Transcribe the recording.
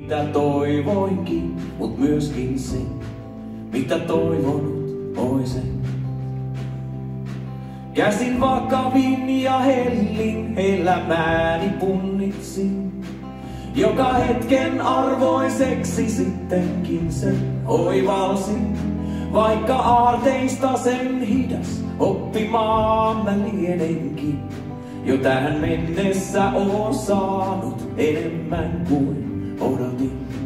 Mitä toivoinkin, mut myöskin se, mitä toivonut oisen. Käsin vakavin ja hellin elämääni punnitsin. Joka hetken arvoiseksi sittenkin se oivalsin. Vaikka aarteista sen hidas oppimaan mä lienenkin. Jo tähän mennessä oon saanut enemmän kuin ora a ti.